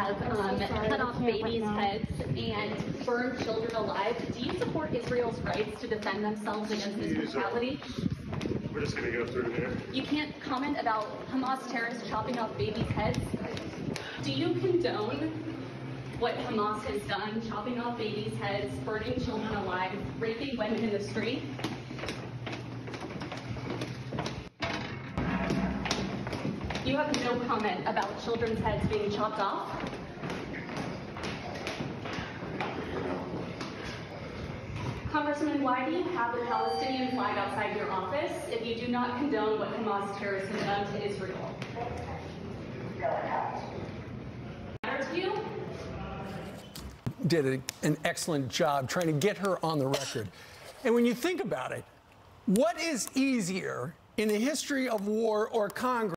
have um, cut off babies' heads and burned children alive. Do you support Israel's rights to defend themselves against this brutality? We're just gonna go through here. You can't comment about Hamas terrorists chopping off babies' heads. Do you condone what Hamas has done, chopping off babies' heads, burning children alive, raping women in the street? You have no comment about children's heads being chopped off? Congressman, why do you have a Palestinian flag outside your office if you do not condone what Hamas terrorists have done to Israel? Did a, an excellent job trying to get her on the record. And when you think about it, what is easier in the history of war or Congress?